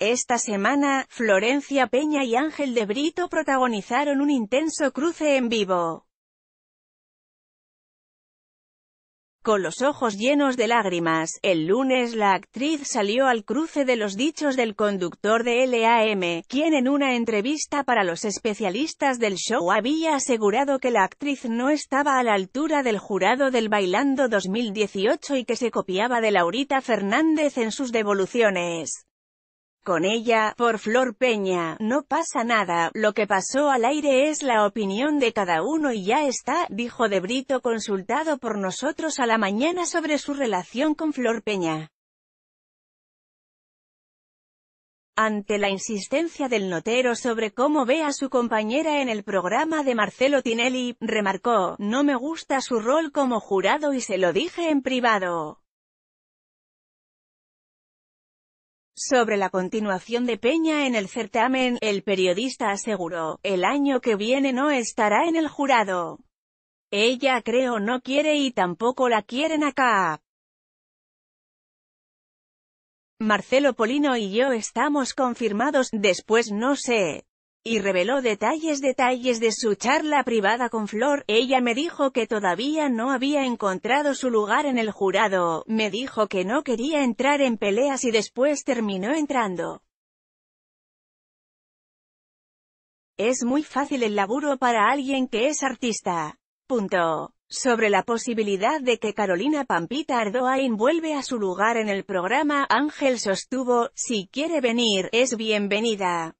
Esta semana, Florencia Peña y Ángel de Brito protagonizaron un intenso cruce en vivo. Con los ojos llenos de lágrimas, el lunes la actriz salió al cruce de los dichos del conductor de LAM, quien en una entrevista para los especialistas del show había asegurado que la actriz no estaba a la altura del jurado del Bailando 2018 y que se copiaba de Laurita Fernández en sus devoluciones con ella, por Flor Peña, no pasa nada, lo que pasó al aire es la opinión de cada uno y ya está, dijo De Brito consultado por nosotros a la mañana sobre su relación con Flor Peña. Ante la insistencia del notero sobre cómo ve a su compañera en el programa de Marcelo Tinelli, remarcó, no me gusta su rol como jurado y se lo dije en privado. Sobre la continuación de Peña en el certamen, el periodista aseguró, el año que viene no estará en el jurado. Ella creo no quiere y tampoco la quieren acá. Marcelo Polino y yo estamos confirmados, después no sé y reveló detalles detalles de su charla privada con Flor. Ella me dijo que todavía no había encontrado su lugar en el jurado, me dijo que no quería entrar en peleas y después terminó entrando. Es muy fácil el laburo para alguien que es artista. Punto. Sobre la posibilidad de que Carolina Pampita Ardoain vuelve a su lugar en el programa, Ángel sostuvo, si quiere venir, es bienvenida.